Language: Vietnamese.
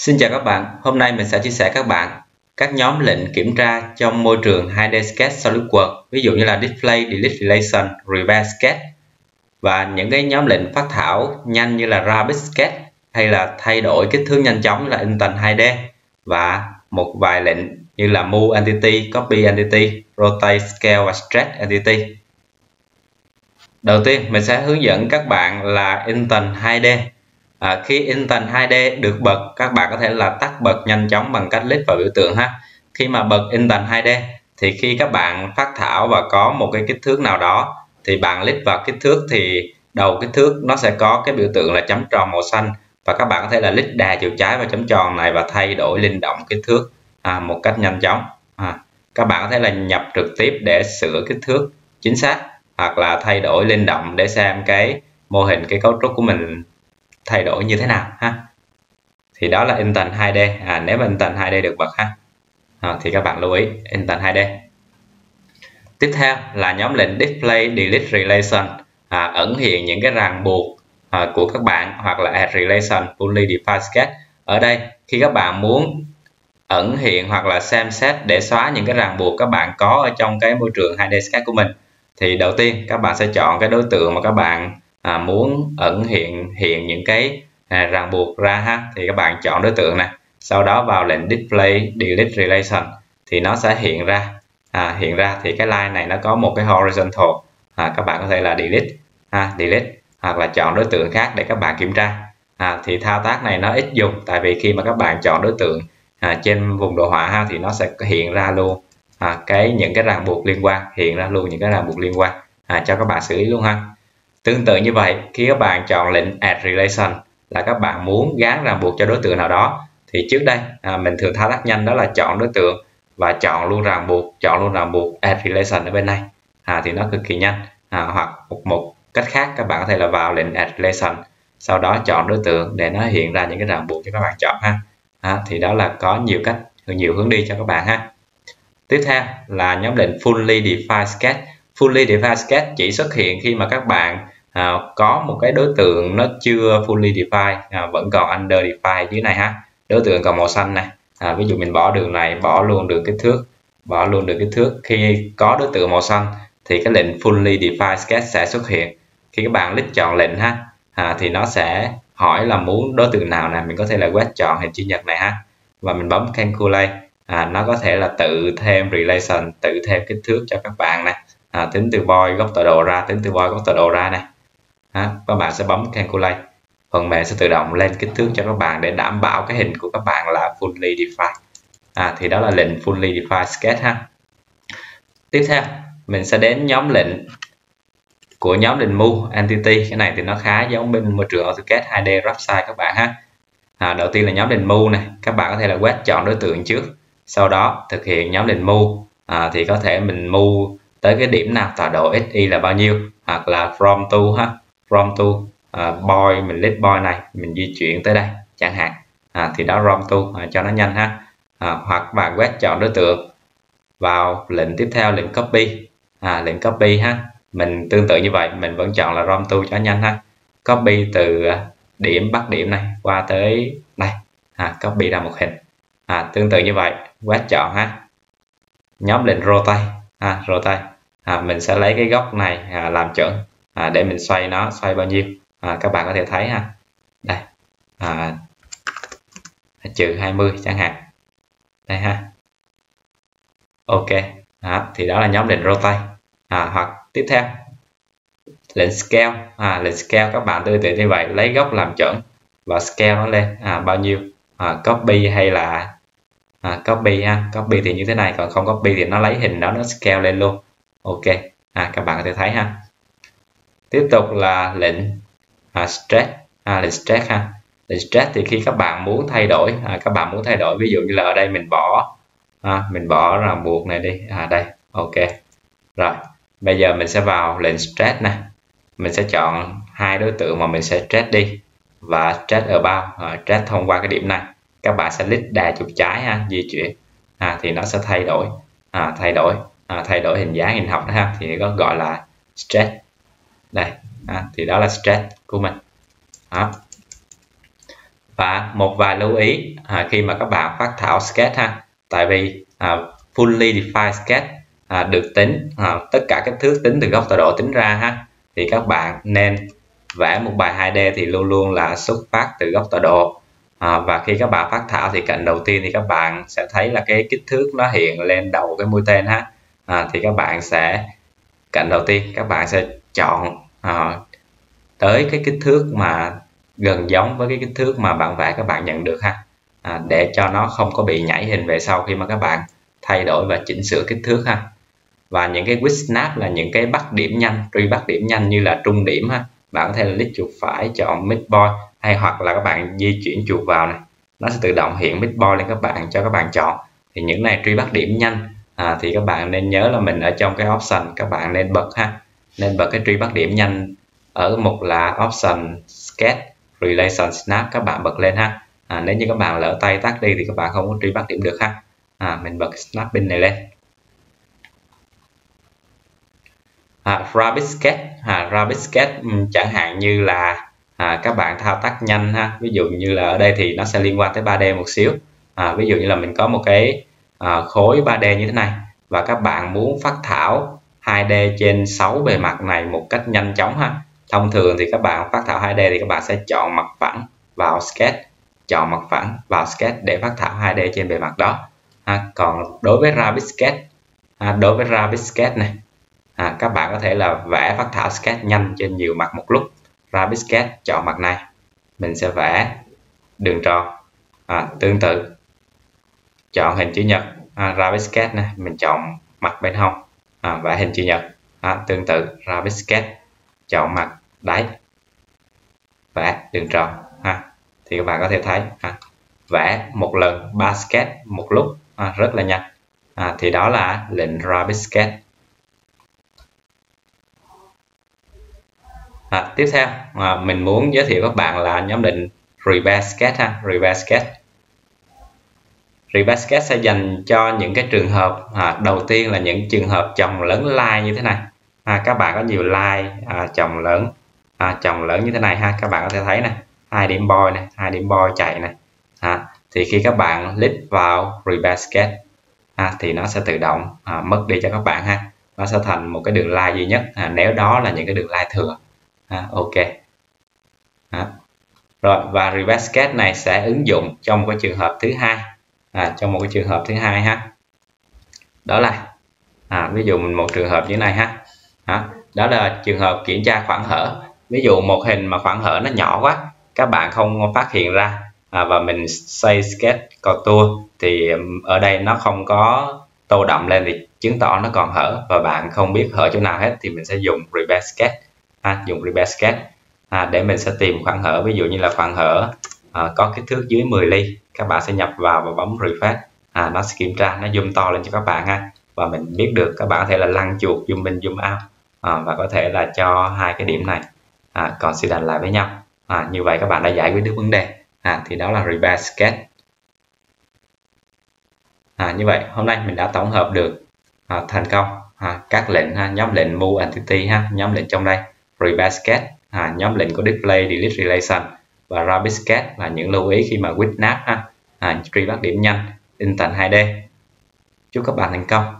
Xin chào các bạn, hôm nay mình sẽ chia sẻ các bạn các nhóm lệnh kiểm tra trong môi trường 2D Sketch SolidWorks ví dụ như là Display, Delete Relation, Reverse Sketch. Và những cái nhóm lệnh phát thảo nhanh như là Rapid Sketch hay là thay đổi kích thước nhanh chóng như là intent 2D và một vài lệnh như là Move Entity, Copy Entity, Rotate, Scale và Stretch Entity. Đầu tiên mình sẽ hướng dẫn các bạn là intent 2D à, khi Intent 2D được bật các bạn có thể là tắt bật nhanh chóng bằng cách click vào biểu tượng ha. Khi mà bật Intent 2D thì khi các bạn phát thảo và có một cái kích thước nào đó thì bạn click vào kích thước thì đầu kích thước nó sẽ có cái biểu tượng là chấm tròn màu xanh. Và các bạn có thể là click đà chiều trái vào chấm tròn này và thay đổi linh động kích thước à, một cách nhanh chóng. À, các bạn có thể là nhập trực tiếp để sửa kích thước chính xác hoặc là thay đổi linh động để xem cái mô hình cái cấu trúc của mình thay đổi như thế nào ha? Thì đó là Instant 2D à, nếu mà Instant 2D được bật ha? À, thì các bạn lưu ý Instant 2D tiếp theo là nhóm lệnh Display Delete Relation. À, ẩn hiện những cái ràng buộc à, của các bạn hoặc là Add Relation Fully Defined Sketch. Ở đây khi các bạn muốn ẩn hiện hoặc là xem xét để xóa những cái ràng buộc các bạn có ở trong cái môi trường 2D Sketch của mình thì đầu tiên các bạn sẽ chọn cái đối tượng mà các bạn à, muốn ẩn hiện hiện những cái à, ràng buộc ra ha thì các bạn chọn đối tượng này. Sau đó vào lệnh display delete relation thì nó sẽ hiện ra. À, hiện ra thì cái line này nó có một cái horizontal. À, các bạn có thể là delete ha, delete hoặc là chọn đối tượng khác để các bạn kiểm tra. À, thì thao tác này nó ít dùng tại vì khi mà các bạn chọn đối tượng à, trên vùng đồ họa ha thì nó sẽ hiện ra luôn. À, cái những cái ràng buộc liên quan hiện ra luôn những cái ràng buộc liên quan à, cho các bạn xử lý luôn ha. Tương tự như vậy, khi các bạn chọn lệnh Add Relation là các bạn muốn gắn ràng buộc cho đối tượng nào đó thì trước đây à, mình thường thao tác nhanh đó là chọn đối tượng và chọn luôn ràng buộc, chọn luôn ràng buộc Add Relation ở bên này à, thì nó cực kỳ nhanh à, hoặc một, một cách khác các bạn có thể là vào lệnh Add Relation sau đó chọn đối tượng để nó hiện ra những cái ràng buộc cho các bạn chọn ha. À, thì đó là có nhiều cách nhiều hướng đi cho các bạn ha. Tiếp theo là nhóm lệnh Fully Defined Sketch. Fully Defined Sketch chỉ xuất hiện khi mà các bạn à, có một cái đối tượng nó chưa fully defined à, vẫn còn under defined dưới này ha. Đối tượng còn màu xanh này. À, ví dụ mình bỏ đường này bỏ luôn được kích thước bỏ luôn được kích thước. Khi có đối tượng màu xanh thì cái lệnh fully defined sketch sẽ xuất hiện. Khi các bạn click chọn lệnh ha à, thì nó sẽ hỏi là muốn đối tượng nào nè mình có thể là quét chọn hình chữ nhật này ha. Và mình bấm calculate à, nó có thể là tự thêm relation tự thêm kích thước cho các bạn nè. À, tính từ voi góc tọa độ ra tính từ voi góc tọa độ ra này ha, các bạn sẽ bấm calculate phần mềm sẽ tự động lên kích thước cho các bạn để đảm bảo cái hình của các bạn là fully defined. À, thì đó là lệnh fully defined sketch ha. Tiếp theo mình sẽ đến nhóm lệnh của nhóm lệnh mu entity. Cái này thì nó khá giống bên môi trường AutoCAD 2D rough size các bạn ha. À, đầu tiên là nhóm lệnh mu này. Các bạn có thể là quét chọn đối tượng trước sau đó thực hiện nhóm lệnh mu à, thì có thể mình mu tới cái điểm nào tọa độ xy là bao nhiêu hoặc là from to ha rom to uh, à, boy mình list boy này mình di chuyển tới đây chẳng hạn. À, thì đó rom to à, cho nó nhanh ha. À, hoặc bạn quét chọn đối tượng vào lệnh tiếp theo lệnh copy. À, lệnh copy ha. Mình tương tự như vậy mình vẫn chọn là rom to cho nhanh ha. Copy từ à, điểm bắt điểm này qua tới đây. À, copy ra một hình. À, tương tự như vậy quét chọn ha. Nhóm lệnh rotate. À, rotate. À, mình sẽ lấy cái góc này à, làm chuẩn à, để mình xoay nó xoay bao nhiêu? À, các bạn có thể thấy ha. Đây. À, trừ 20 chẳng hạn. Đây ha. Ok. À, thì đó là nhóm lệnh rotate. À, hoặc tiếp theo. Lệnh scale. À, lệnh scale các bạn tương tự như vậy lấy góc làm chuẩn và scale nó lên. À, bao nhiêu? À, copy hay là à, copy ha. Copy thì như thế này còn không copy thì nó lấy hình đó nó scale lên luôn. Ok. À, các bạn có thể thấy ha tiếp tục là lệnh à, stress à, lệnh stress ha. Lệnh stress thì khi các bạn muốn thay đổi à, các bạn muốn thay đổi ví dụ như là ở đây mình bỏ à, mình bỏ ràng buộc này đi. À đây ok. Rồi bây giờ mình sẽ vào lệnh stress nè. Mình sẽ chọn hai đối tượng mà mình sẽ stress đi và stress ở bao à, stress thông qua cái điểm này. Các bạn sẽ click đà chuột trái ha di chuyển. À, thì nó sẽ thay đổi à, thay đổi à, thay đổi hình dáng hình học đó ha. Thì có gọi là stress đây à, thì đó là stress của mình. Đó. và một vài lưu ý à, khi mà các bạn phát thảo sketch ha tại vì à, fully defined sketch à, được tính à, tất cả các thước tính từ góc tọa độ tính ra ha thì các bạn nên vẽ một bài 2D thì luôn luôn là xuất phát từ góc tọa độ. À, và khi các bạn phát thảo thì cạnh đầu tiên thì các bạn sẽ thấy là cái kích thước nó hiện lên đầu cái mũi tên ha. À, thì các bạn sẽ cạnh đầu tiên các bạn sẽ chọn à, tới cái kích thước mà gần giống với cái kích thước mà bạn vẽ các bạn nhận được ha. À, để cho nó không có bị nhảy hình về sau khi mà các bạn thay đổi và chỉnh sửa kích thước ha. Và những cái quick snap là những cái bắt điểm nhanh truy bắt điểm nhanh như là trung điểm ha. Bạn có thể là click chuột phải chọn midpoint hay hoặc là các bạn di chuyển chuột vào này. Nó sẽ tự động hiện midpoint lên các bạn cho các bạn chọn. Thì những này truy bắt điểm nhanh à, thì các bạn nên nhớ là mình ở trong cái option các bạn nên bật ha nên bật cái truy bắt điểm nhanh ở mục là option sketch relation snap các bạn bật lên ha. À, nếu như các bạn lỡ tay tắt đi thì các bạn không có truy bắt điểm được ha. À, mình bật snapping này lên. À, Rabbit Sketch. À, Rabbit Sketch ừ, chẳng hạn như là à, các bạn thao tác nhanh ha. Ví dụ như là ở đây thì nó sẽ liên quan tới 3D một xíu. À, ví dụ như là mình có một cái à, khối 3D như thế này và các bạn muốn phát thảo 2D trên 6 bề mặt này một cách nhanh chóng ha. Thông thường thì các bạn phát thảo 2D thì các bạn sẽ chọn mặt phẳng vào sketch chọn mặt phẳng vào sketch để phát thảo 2D trên bề mặt đó. Ha. còn đối với Rabbit Sketch ha, đối với Rabbit Sketch này ha, các bạn có thể là vẽ phát thảo sketch nhanh trên nhiều mặt một lúc. Rabbit Sketch chọn mặt này mình sẽ vẽ đường tròn à, tương tự. Chọn hình chữ nhật à, Rabbit Sketch này mình chọn mặt bên hông à, vẽ hình chữ nhật. À, tương tự ra biscuit chọn mặt đáy vẽ đường tròn. Ha thì các bạn có thể thấy ha, vẽ một lần ba sketch một lúc à, rất là nhanh. À, thì đó là lệnh Rabbit Sketch à, tiếp theo à, mình muốn giới thiệu các bạn là nhóm định reverse Sketch ha reverse Sketch rebasket sẽ dành cho những cái trường hợp à, đầu tiên là những trường hợp chồng lớn like như thế này. À, các bạn có nhiều like à, chồng lớn à, chồng lớn như thế này ha. Các bạn có thể thấy này hai điểm boy này hai điểm boy chạy này. À, thì khi các bạn click vào rebasket à, thì nó sẽ tự động à, mất đi cho các bạn ha. Nó sẽ thành một cái đường like duy nhất. À, nếu đó là những cái đường like thừa. À, ok. À. rồi và rebasket này sẽ ứng dụng trong cái trường hợp thứ hai à, trong một cái trường hợp thứ hai ha. Đó là à, ví dụ mình một trường hợp như này ha. À, đó là trường hợp kiểm tra khoảng hở. Ví dụ một hình mà khoảng hở nó nhỏ quá các bạn không phát hiện ra à, và mình xây sketch contour thì ở đây nó không có tô đậm lên thì chứng tỏ nó còn hở và bạn không biết hở chỗ nào hết thì mình sẽ dùng reverse sketch. À, dùng reverse sketch. À, để mình sẽ tìm khoảng hở ví dụ như là khoảng hở à, có kích thước dưới 10 ly các bạn sẽ nhập vào và bấm refresh. À, nó sẽ kiểm tra nó zoom to lên cho các bạn ha. Và mình biết được các bạn có thể là lăn chuột zoom in zoom out. À, và có thể là cho hai cái điểm này. À, còn sẽ đành lại với nhau. À, như vậy các bạn đã giải quyết được vấn đề. À, thì đó là repair sketch à, như vậy hôm nay mình đã tổng hợp được à, thành công. À, các lệnh ha, nhóm lệnh move entity ha nhóm lệnh trong đây. Rebasket à, nhóm lệnh của display delete relation và Rabiscat là những lưu ý khi mà widnap ha. À, truy bắt điểm nhanh in thành 2D chúc các bạn thành công.